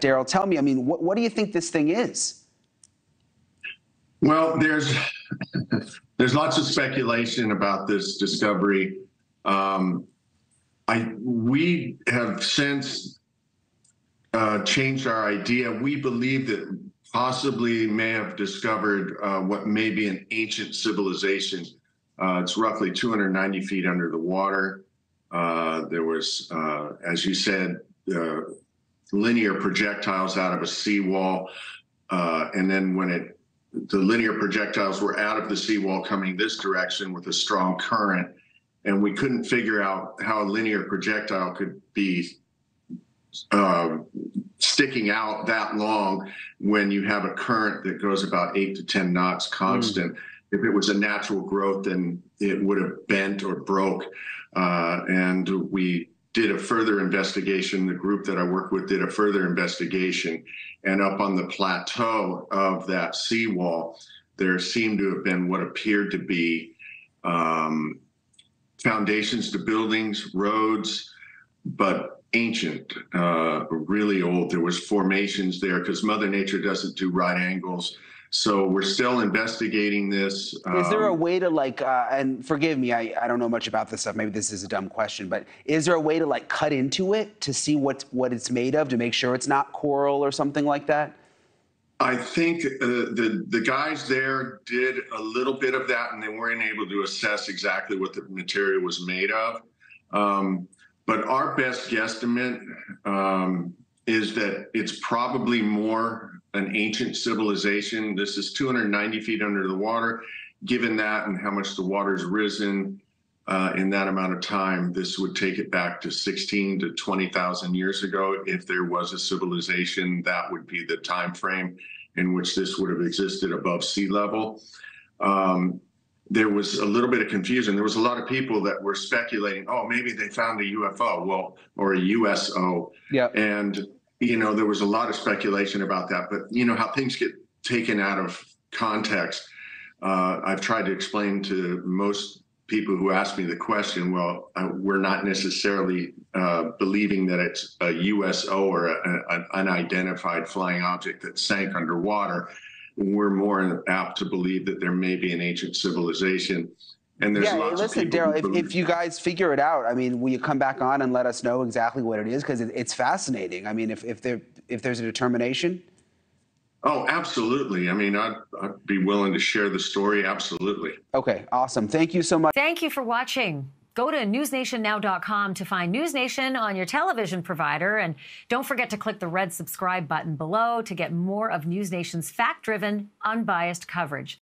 Darrell, tell me, I mean, what, what do you think this thing is? Well, there's there's lots of speculation about this discovery. Um, I we have since uh, changed our idea. We believe that possibly may have discovered uh, what may be an ancient civilization. Uh, it's roughly 290 feet under the water. Uh, there was, uh, as you said, uh, linear projectiles out of a seawall, Uh, and then when it the linear projectiles were out of the seawall coming this direction with a strong current, and we couldn't figure out how a linear projectile could be uh, sticking out that long when you have a current that goes about eight to 10 knots constant. Mm. If it was a natural growth, then it would have bent or broke. Uh, and we did a further investigation. The group that I work with did a further investigation. And up on the plateau of that seawall, there seemed to have been what appeared to be um, foundations to buildings, roads, but ancient, uh, really old. There was formations there because Mother Nature doesn't do right angles. So we're still investigating this. Is there a um, way to like, uh, and forgive me, I, I don't know much about this stuff. Maybe this is a dumb question, but is there a way to like cut into it to see what what it's made of to make sure it's not coral or something like that? I think uh, the the guys there did a little bit of that, and they weren't able to assess exactly what the material was made of. Um, but our best guesstimate um, is that it's probably more an ancient civilization. This is 290 feet under the water. Given that and how much the water's risen uh, in that amount of time, this would take it back to 16 to 20,000 years ago. If there was a civilization, that would be the time frame in which this would have existed above sea level. Um, there was a little bit of confusion. There was a lot of people that were speculating, oh, maybe they found a UFO, well, or a USO. Yeah. And, you know, there was a lot of speculation about that. But, you know, how things get taken out of context. Uh, I've tried to explain to most people who ask me the question, well, uh, we're not necessarily uh, believing that it's a USO or a, an unidentified flying object that sank underwater we're more apt to believe that there may be an ancient civilization. And there's yeah, lots listen, of people. Darrell, if, if you guys figure it out, I mean, will you come back on and let us know exactly what it is? Because it, it's fascinating. I mean, if, if there if there's a determination. Oh, absolutely. I mean, I'd, I'd be willing to share the story. Absolutely. Okay, awesome. Thank you so much. Thank you for watching. Go to newsnationnow.com to find News Nation on your television provider. And don't forget to click the red subscribe button below to get more of News Nation's fact driven, unbiased coverage.